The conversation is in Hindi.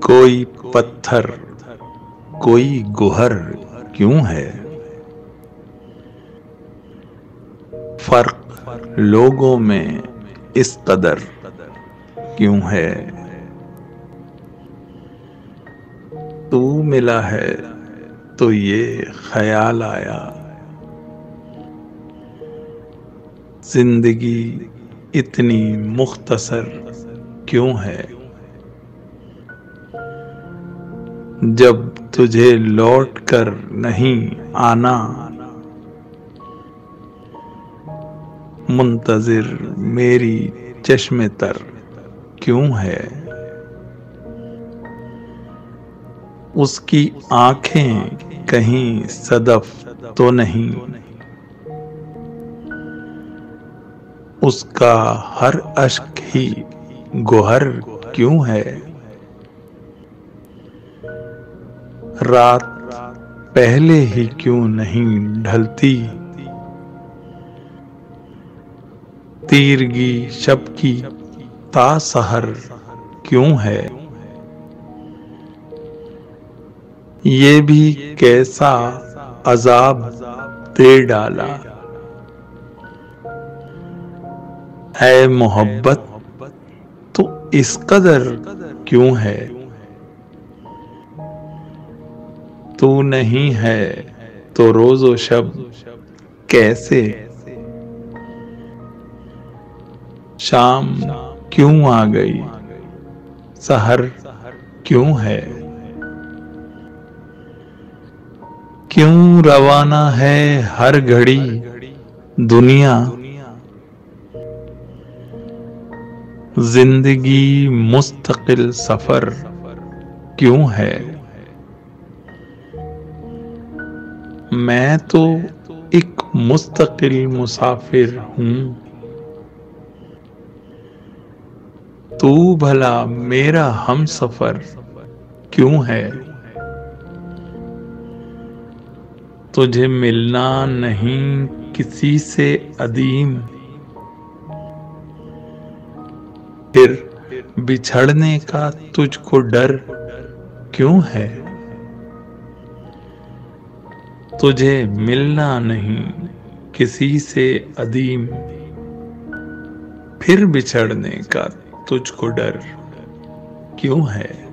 कोई पत्थर, कोई गुहर क्यों है? फ़र्क लोगों में इस कदर क्यों है? तू मिला है तो ये ख्याल आया। ज़िंदगी इतनी मुख्तसर क्यों है? जब तुझे लौट कर नहीं आना, मुंतजिर मेरी चश्मे तर क्यों है? उसकी आँखें कहीं सदफ तो नहीं। उसका हर अश्क ही गोहर क्यों है? रात पहले ही क्यों नहीं ढलती? तीरगी शब की तासहर क्यों है? ये भी कैसा अजाब दे डाला। है मोहब्बत तो इस कदर क्यों है? तू नहीं है तो रोजो शब कैसे? शाम क्यों आ गई? सहर क्यों है? क्यों रवाना है हर घड़ी दुनिया? ज़िंदगी मुस्तकिल सफ़र क्यों है? मैं तो एक मुस्तकिल मुसाफिर हूँ। तू भला मेरा हम सफ़र क्यों है? तुझे मिलना नहीं किसी से अदीम। फिर बिछड़ने का तुझको डर क्यों है? तुझे मिलना नहीं किसी से अदीम। फिर बिछड़ने का तुझको डर क्यों है?